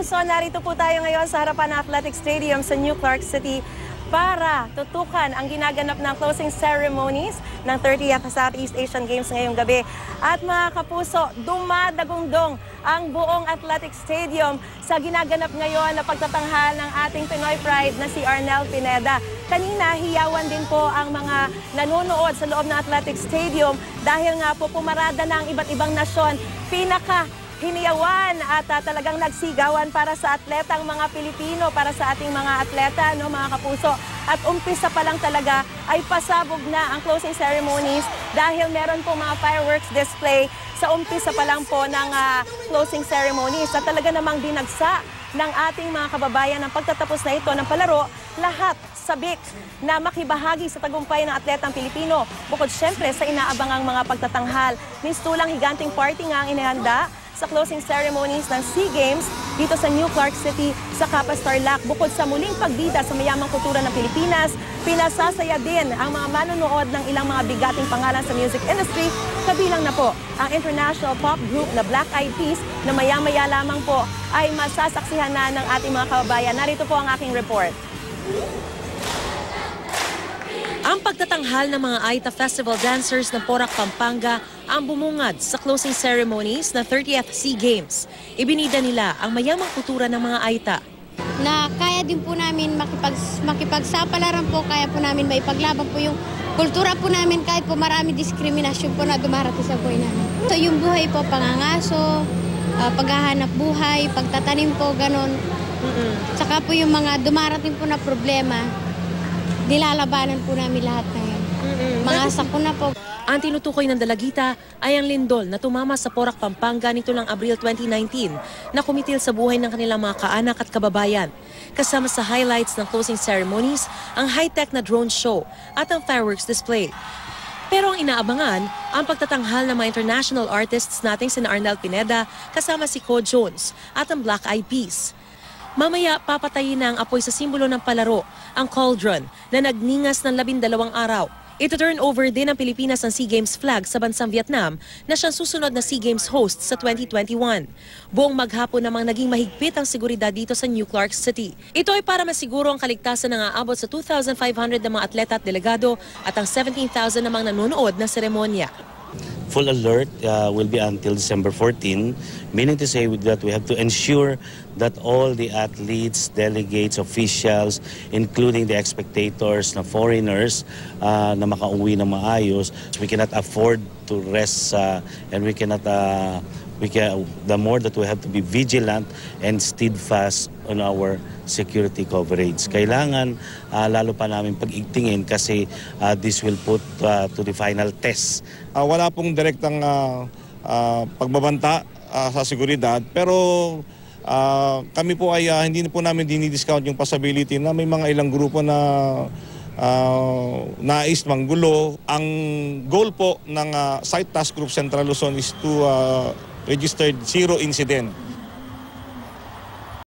kapuso, narito po tayo ngayon sa harapan ng Athletic Stadium sa New Clark City para tutukan ang ginaganap ng closing ceremonies ng 30th Southeast Asian Games ngayong gabi. At mga kapuso, dumadagundong ang buong Athletic Stadium sa ginaganap ngayon na pagtatanghal ng ating Pinoy Pride na si Arnel Pineda. Kanina, hiyawan din po ang mga nanonood sa loob ng Athletic Stadium dahil nga po pumarada na ang iba't ibang nasyon. Pinaka hiniyawan at ah, talagang nagsigawan para sa atletang mga Pilipino, para sa ating mga atleta, no, mga kapuso. At umpisa pa lang talaga ay pasabog na ang closing ceremonies dahil meron po mga fireworks display sa umpisa pa lang po ng ah, closing ceremonies. At talaga namang dinagsa ng ating mga kababayan ang pagtatapos na ito ng palaro, lahat sabik na makibahagi sa tagumpay ng atletang Pilipino. Bukod syempre sa inaabangang mga pagtatanghal, mistulang higanting party nga ang inihanda sa closing ceremonies ng SEA Games dito sa New Clark City sa Capas Tarlac. Bukod sa muling pagbida sa mayamang kultura ng Pilipinas, pinasasaya din ang mga manonood ng ilang mga bigating pangalan sa music industry, kabilang na po ang international pop group na Black Eyed Peas na maya-maya lamang po ay masasaksihan na ng ating mga kababayan. Narito po ang aking report. Ang pagtatanghal ng mga Aita Festival dancers ng Porac, Pampanga ang bumungad sa closing ceremonies ng 30th SEA Games. Ibinida nila ang mayamang kultura ng mga Aita. na kaya din po namin makipag, makipagsapalaran po, kaya po namin maipaglaban po yung kultura po namin kahit po marami diskriminasyon po na dumarating sa buhay namin. So yung buhay po, pangangaso, ah, paghahanap buhay, pagtatanim po, ganon. Saka po yung mga dumarating po na problema, nilalabanan po namin lahat na yun. Mga sakuna po. Ang tinutukoy ng dalagita ay ang lindol na tumama sa Porac, Pampanga nito lang Abril 2019 na kumitil sa buhay ng kanilang mga kaanak at kababayan. Kasama sa highlights ng closing ceremonies, ang high-tech na drone show at ang fireworks display. Pero ang inaabangan, ang pagtatanghal ng mga international artists nating sina Arnel Pineda kasama si Co Jones at ang Black Eyed Peas. Mamaya papatayin na ang apoy sa simbolo ng palaro, ang cauldron, na nagningas ng labindalawang araw. Ito turn over din ng Pilipinas ang SEA Games flag sa bansang Vietnam na siyang susunod na SEA Games host sa 2021. Buong maghapon namang naging mahigpit ang seguridad dito sa New Clark City. Ito ay para masiguro ang kaligtasan ng aabot sa 2,500 na mga atleta at delegado at ang 17,000 namang nanonood na seremonya. Full alert uh, will be until December 14, meaning to say that we have to ensure that all the athletes, delegates, officials, including the spectators na foreigners uh, na makauwi ng maayos. We cannot afford to rest uh, and we cannot uh, we can, the more that we have to be vigilant and steadfast on our security coverage. Kailangan uh, lalo pa namin pag-igtingin kasi uh, this will put uh, to the final test Ah, wala pong direktang ah, ah, pagbabanta ah, sa seguridad pero ah, kami po ay ah, hindi po namin dinidiscount yung possibility na may mga ilang grupo na ah, nais manggulo. Ang goal po ng ah, Site Task Group Central Luzon is to ah, register zero incident